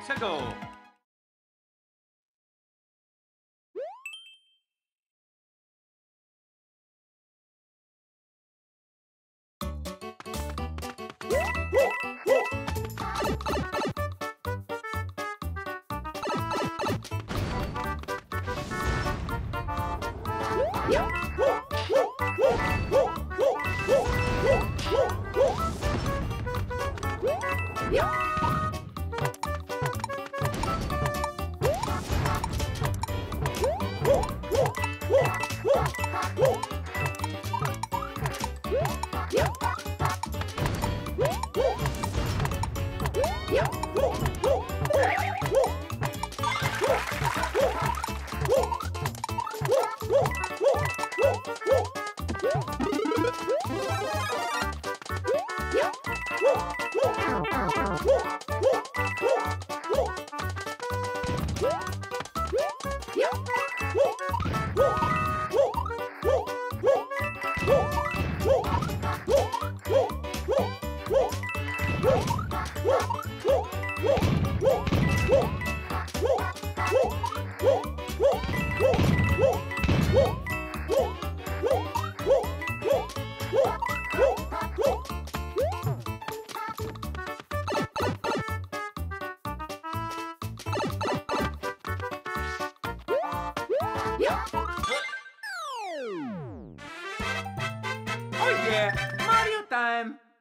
to go. Woo! Yeah. Yeah, Mario time!